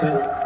dun,